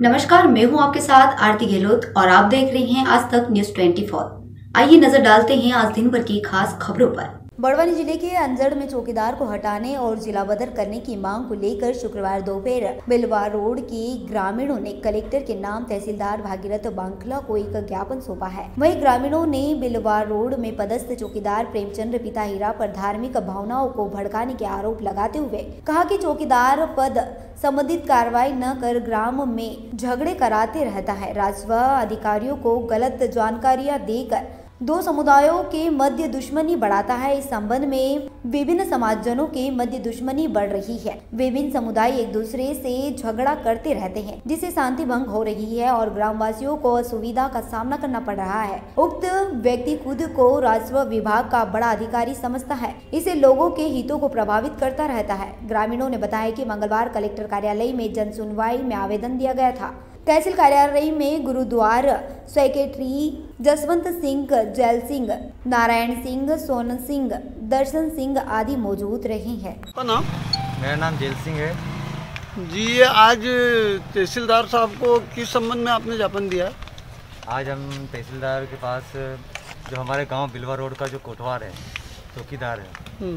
नमस्कार, मैं हूँ आपके साथ आरती गहलोत और आप देख रहे हैं आज तक न्यूज़ 24 आइए नज़र डालते हैं आज दिन भर की खास खबरों पर। बड़वानी ज़िले के अंजड़ में चौकीदार को हटाने और जिला बदर करने की मांग को लेकर शुक्रवार दोपहर बिलवा रोड के ग्रामीणों ने कलेक्टर के नाम तहसीलदार भागीरथ बांखला को एक ज्ञापन सौंपा है। वहीं ग्रामीणों ने बिलवा रोड में पदस्थ चौकीदार प्रेमचंद्र पिता हीरा पर धार्मिक भावनाओं को भड़काने के आरोप लगाते हुए कहा की चौकीदार पद संबंधित कार्रवाई न कर ग्राम में झगड़े कराते रहता है। राजस्व अधिकारियों को गलत जानकारियाँ देकर दो समुदायों के मध्य दुश्मनी बढ़ाता है। इस संबंध में विभिन्न समाजजनों के मध्य दुश्मनी बढ़ रही है। विभिन्न समुदाय एक दूसरे से झगड़ा करते रहते हैं, जिससे शांति भंग हो रही है और ग्रामवासियों को असुविधा का सामना करना पड़ रहा है। उक्त व्यक्ति खुद को राजस्व विभाग का बड़ा अधिकारी समझता है। इसे लोगों के हितों को प्रभावित करता रहता है। ग्रामीणों ने बताया की मंगलवार कलेक्टर कार्यालय में जन सुनवाई में आवेदन दिया गया था। तहसील कार्यालय में गुरुद्वार सेक्रेटरी जसवंत सिंह जैल सिंह नारायण सिंह सोन सिंह दर्शन सिंह आदि मौजूद रहे हैं। नाम? मेरा नाम जैल सिंह है। जी ये आज तहसीलदार साहब को किस संबंध में आपने ज्ञापन दिया? आज हम तहसीलदार के पास जो हमारे गाँव बिलवा रोड का जो कोटवार है चौकीदार है हम्म,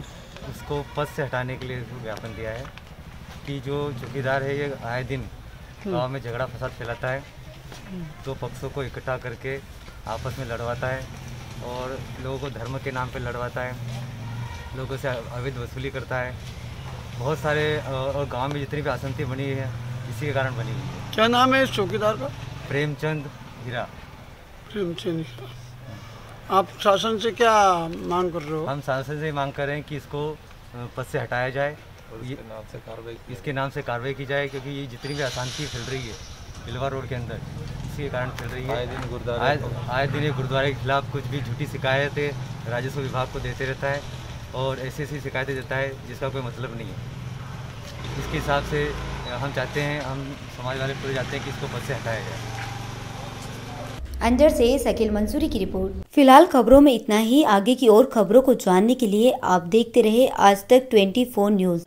उसको पद से हटाने के लिए ज्ञापन दिया है कि जो चौकीदार है ये आए दिन गाँव में झगड़ा फसाद फैलाता है तो पक्षों को इकट्ठा करके आपस में लड़वाता है और लोगों को धर्म के नाम पे लड़वाता है लोगों से अवैध वसूली करता है। बहुत सारे और गाँव में जितनी भी आसंती बनी है इसी के कारण बनी हुई है। क्या नाम है इस चौकीदार का? प्रेमचंद हीरा। प्रेमचंद आप शासन से क्या मांग कर रहे हो? हम शासन से मांग कर रहे हैं कि इसको पद से हटाया जाए। ये नाम से कार्रवाई इसके नाम से कार्रवाई की जाए क्योंकि ये जितनी भी अशांति फैल रही है बिलवा रोड के अंदर इसी के कारण फैल रही है। आए दिन गुरुद्वारे आए दिन ये गुरुद्वारे के खिलाफ कुछ भी झूठी शिकायतें राजस्व विभाग को देते रहता है और ऐसी ऐसी शिकायतें देता है जिसका कोई मतलब नहीं है। इसके हिसाब से हम चाहते हैं हम समाज वाले पूरे चाहते हैं कि इसको पद से हटाया जाए। अंजर से शकील मंसूरी की रिपोर्ट। फ़िलहाल खबरों में इतना ही। आगे की और खबरों को जानने के लिए आप देखते रहे आज तक 24 न्यूज़।